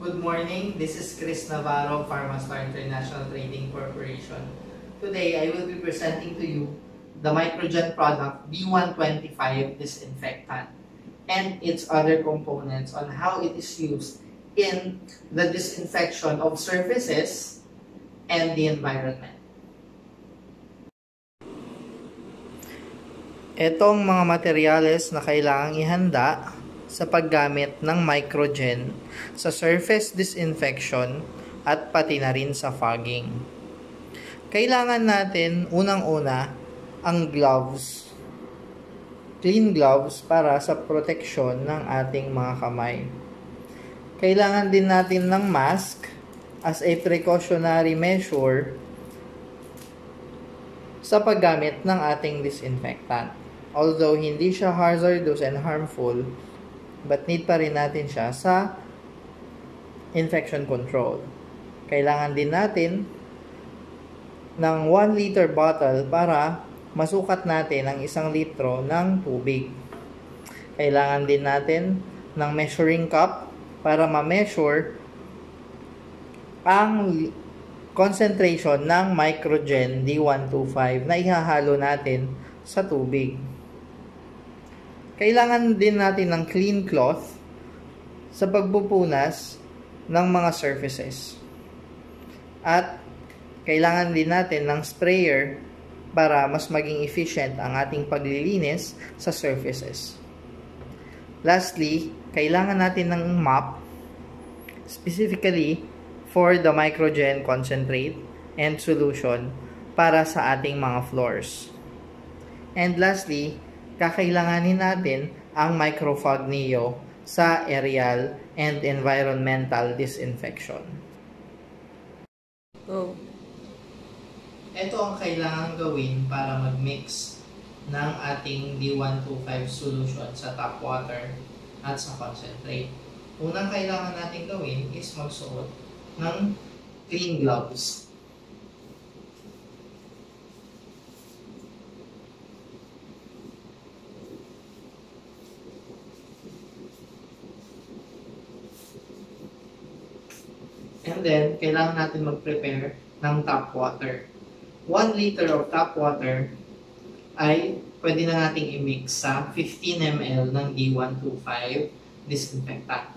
Good morning. This is Chris Navarro, Pharmastar International Trading Corporation. Today, I will be presenting to you the Microgen product B125 disinfectant and its other components on how it is used in the disinfection of surfaces and the environment. Itong mga materyales na kailangang ihanda sa paggamit ng microgen sa surface disinfection at pati na rin sa fogging. Kailangan natin unang-una ang gloves. Clean gloves para sa proteksyon ng ating mga kamay. Kailangan din natin ng mask as a precautionary measure sa paggamit ng ating disinfectant. Although hindi siya hazardous and harmful, but need pa rin natin siya sa infection control. Kailangan din natin ng 1 liter bottle para masukat natin ang isang litro ng tubig. Kailangan din natin ng measuring cup para ma-measure ang concentration ng microgen D125 na ihahalo natin sa tubig. Kailangan din natin ng clean cloth sa pagpupunas ng mga surfaces. At kailangan din natin ng sprayer para mas maging efficient ang ating paglilinis sa surfaces. Lastly, kailangan natin ng mop specifically for the microgen concentrate and solution para sa ating mga floors. And lastly, kakailanganin natin ang microfog Neo sa aerial and environmental disinfection. Go. Ito ang kailangan gawin para mag-mix ng ating D125 solution sa tap water at sa concentrate. Unang kailangan natin gawin is magsuot ng clean gloves. Then, kailangan natin mag-prepare ng tap water. 1 liter of tap water ay pwede na nating i-mix sa 15 ml ng D125 disinfectant.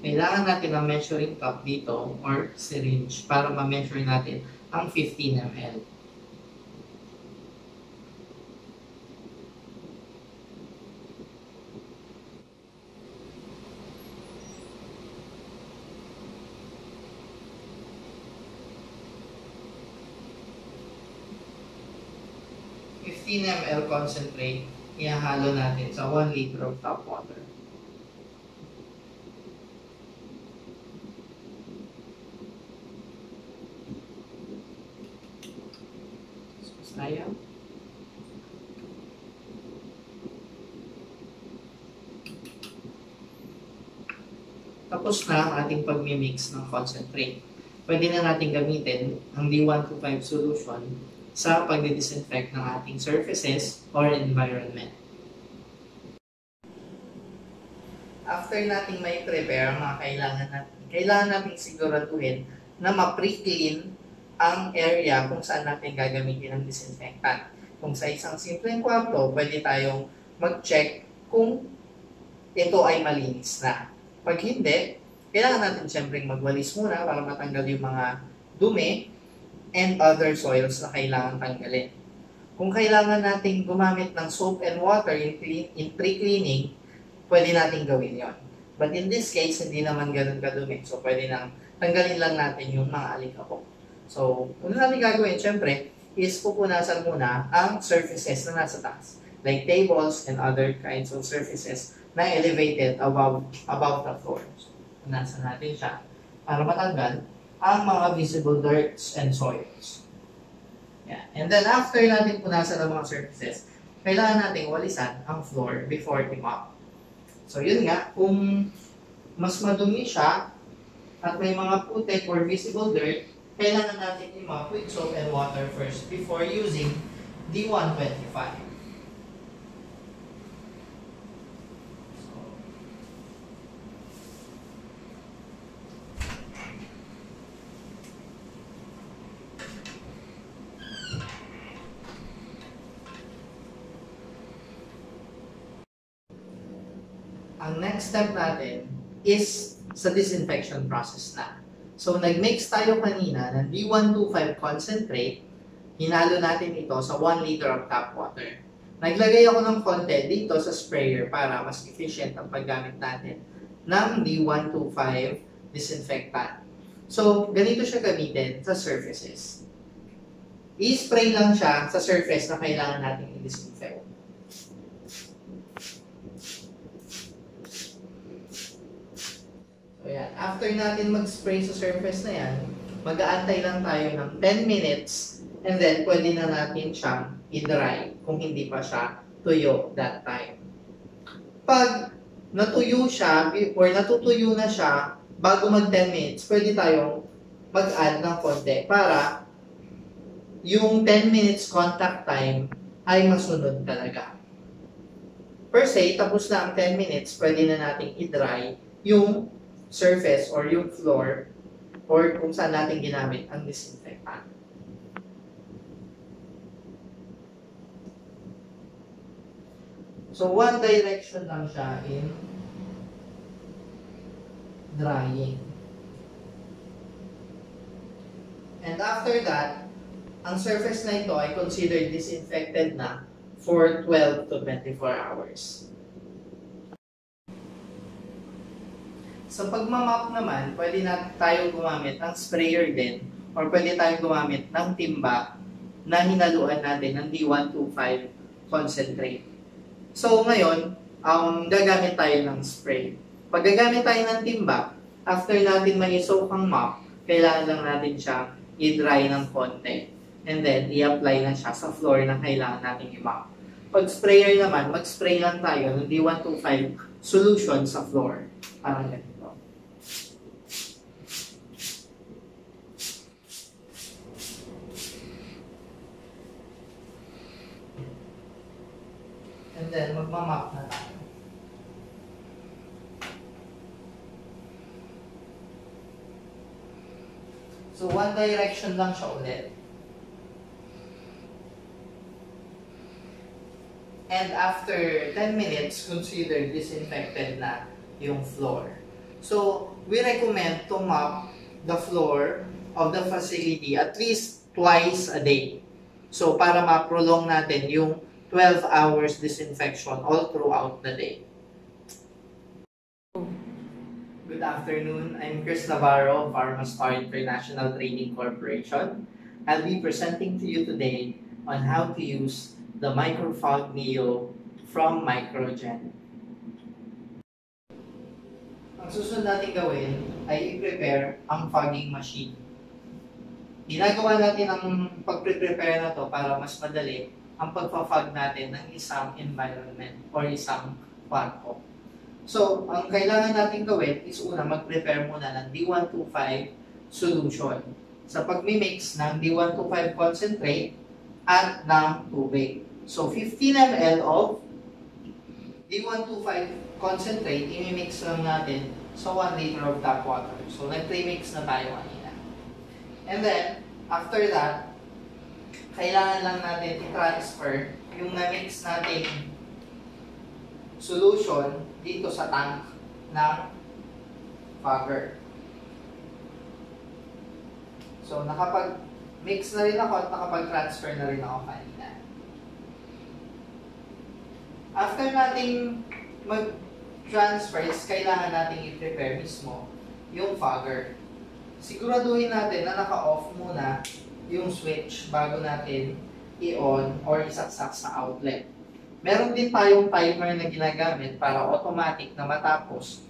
Kailangan natin ng measuring cup dito or syringe para ma-measure natin ang 15 ml. 15 ml concentrate, ihahalo natin sa 1 liter of tap water. Tapos na ang ating pagmimix ng concentrate. Pwede na natin gamitin ang D125 solution sa pagdidisinfect ng ating surfaces or environment. After nating may prepare mga kailangan natin, kailangan natin siguraduhin na ma-pre-clean ang area kung saan natin gagamitin ang disinfectant. Kung sa isang simpleng kwarto, pwede tayong mag-check kung ito ay malinis na. Pag hindi, kailangan natin siyempre magwalis muna para matanggal yung mga dumi and other soils na kailangan tanggalin. Kung kailangan nating gumamit ng soap and water in, clean, in pre-cleaning, pwede nating gawin yon. But in this case, hindi naman ganun kadumi. So, pwede nang tanggalin lang natin yung mga alikabok. So, una natin gagawin, syempre, is pupunasan muna ang surfaces na nasa taas. Like tables and other kinds of surfaces na elevated above, above the floor. So, punasan natin siya para matanggal ang mga visible dirts and soils. Yeah. And then after natin punasan ang mga surfaces, kailangan natin walisan ang floor before i-mop. So yun nga, kung mas madumi siya at may mga putek or visible dirt, kailangan natin i-mop with soap and water first before using D125. Ang next step natin is sa disinfection process na. So, nag-mix tayo kanina ng D125 concentrate. Hinalo natin ito sa 1 liter of tap water. Naglagay ako ng konti dito sa sprayer para mas efficient ang paggamit natin ng D125 disinfectant. So, ganito siya gamitin sa surfaces. I-spray lang siya sa surface na kailangan natin i-disinfect. So, yan. After natin mag-spray sa surface na yan, mag-aantay lang tayo ng 10 minutes and then pwede na natin siyang i-dry kung hindi pa siya tuyo that time. Pag natuyo siya or natutuyo na siya bago mag 10 minutes, pwede tayong mag-add ng konti para yung 10 minutes contact time ay masunod talaga. Per se, tapos na ang 10 minutes, pwede na nating i-dry yung surface or yung floor or kung saan natin ginamit ang disinfectant. So, one direction lang siya in drying. And after that, ang surface na ito ay considered disinfected na for 12 to 24 hours. Sa pagmamap naman, pwede na tayo gumamit ng sprayer din or pwede tayong gumamit ng timba na hinaluan natin ng D125 concentrate. So ngayon, um, gagamit tayo ng spray. Pag gagamit tayo ng timba, after natin ma-soak ang mop, kailangan lang natin siya i-dry ng konti. And then, i-apply na siya sa floor na kailangan natin i-mop. Pag sprayer naman, mag-spray lang tayo ng D125 solution sa floor. Parang ganito. And then, magmamap na tayo. So, one direction lang siya ulit. And after 10 minutes, consider disinfected na yung floor. So, we recommend to mop the floor of the facility at least twice a day. So, para ma-prolong natin yung 12 hours disinfection all throughout the day. Good afternoon. I'm Chris Navarro, Pharmastar International Training Corporation. I'll be presenting to you today on how to use the Microfog Neo from Microgen. Ang susunod natin gawin ay i-prepare ang fogging machine. Ginagawa natin ang pag-prepare na to para mas madali ang pagpa-fog natin ng isang environment or isang kwarto. So, ang kailangan natin gawin is una, mag-prepare muna ng D125 solution sa pag-mix ng D125 concentrate at ng tubig. So, 15 ml of D125 concentrate, i-mix lang natin sa 1 liter of tap water. So, nag-pre-mix na tayo kanina. And then, after that, kailangan lang natin i-transfer yung na-mix natin solution dito sa tank ng fogger. So, nakapag-mix na rin ako at nakapag-transfer na rin ako kanina. After nating mag-transfer, kailangan nating i-prepare mismo yung fogger. Siguraduhin natin na naka-off muna yung switch bago natin i-on or isaksak sa outlet. Meron din tayong timer na ginagamit para automatic na matapos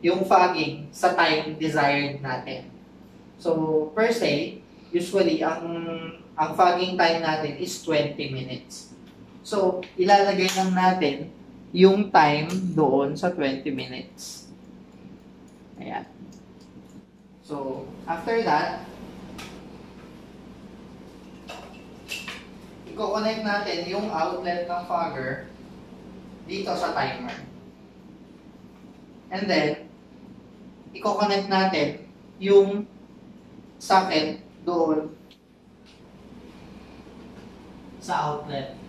yung fogging sa time desired natin. So, per se, usually, ang, ang fogging time natin is 20 minutes. So, ilalagay lang natin yung time doon sa 20 minutes. Ayan. So, after that, i-connect natin yung outlet ng fogger dito sa timer. And then, i-connect natin yung socket doon sa outlet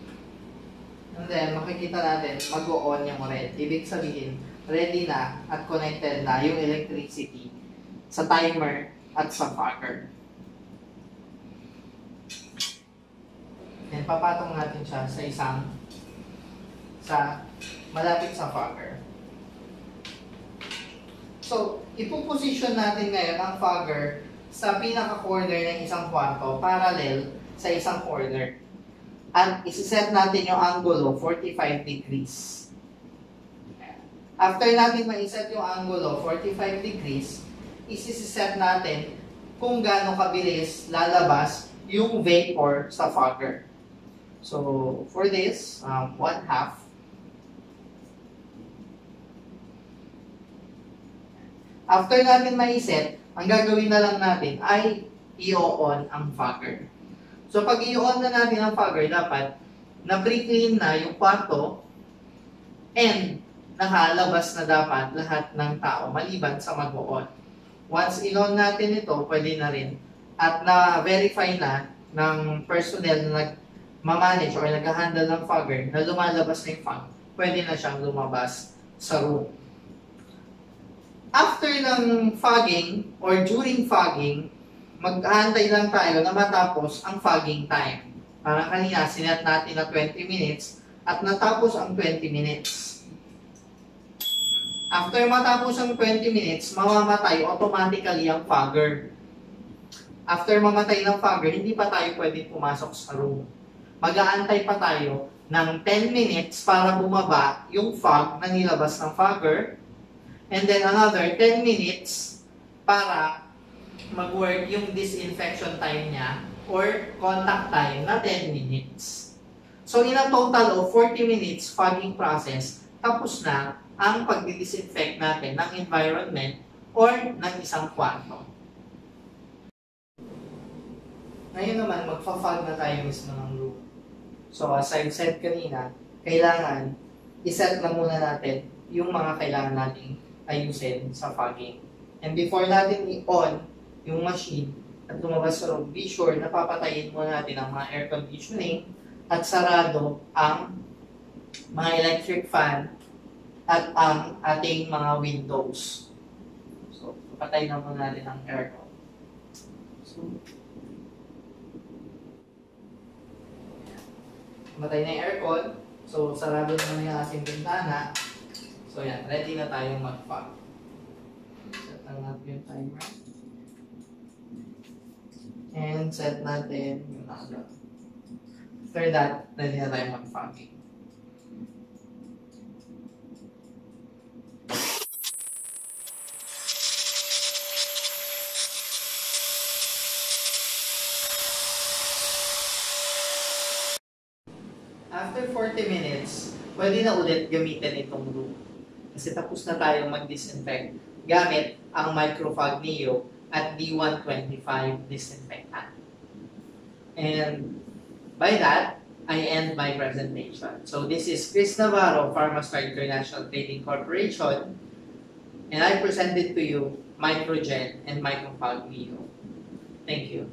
And then, makikita natin, mag-on yung red. Ibig sabihin, ready na at connected na yung electricity sa timer at sa fogger. Then, papatong natin siya sa isang sa malapit sa fogger. So, ipoposition natin ngayon ang fogger sa pinaka-corner ng isang kwarto, parallel sa isang corner. At isiset natin yung angulo, 45 degrees. After natin ma-set yung angulo, 45 degrees, isiset natin kung gaano kabilis lalabas yung vapor sa fogger. So, for this, um, one half. After natin ma-set, ang gagawin na lang natin ay i-on ang fogger. So, pag i-on na natin ang fogger, dapat na pre-clean na yung kwarto and nakalabas na dapat lahat ng tao maliban sa mag-on. Once i-on natin ito, pwede na rin at na-verify na ng personnel na nag ma-manage or nag-handle ng fogger na lumalabas na yung fog, pwede na siyang lumabas sa room. After ng fogging or during fogging, mag-aantay lang tayo na matapos ang fogging time. Parang kanina, sinet natin na 20 minutes at natapos ang 20 minutes. After matapos ang 20 minutes, mamamatay automatically ang fogger. After mamatay ng fogger, hindi pa tayo pwedeng pumasok sa room mag-aantay pa tayo ng 10 minutes para bumaba yung fog na nilabas ng fogger. And then another 10 minutes para mag-work yung disinfection time niya or contact time na 10 minutes. So in a total of 40 minutes fogging process, tapos na ang pagdi-disinfect natin ng environment or ng isang kwarto. Ngayon naman, magfa-fog na tayo mismo ng room. So as I've said kanina, kailangan iset na muna natin yung mga kailangan nating ayusin sa fogging. And before natin i-on yung machine at lumabas sa room, be sure na papatayin muna natin ang mga air conditioning at sarado ang mga electric fan at ang ating mga windows. So, papatay na muna natin ang aircon. So, matay na yung aircon. So, sarado naman yung ating bintana. So, yan. Ready na tayong mag-fog. Set lang natin yung timer. And set natin yung ano. After that, ready na tayong mag-fogging. After 40 minutes, pwede na ulit gamitin itong room. Kasi tapos na tayong mag-disinfect gamit ang Microfog Neo at D125 disinfectant. And by that, I end my presentation. So this is Chris Navarro, Pharmastar International Trading Corporation, and I presented to you Microgen and Microfog Neo. Thank you.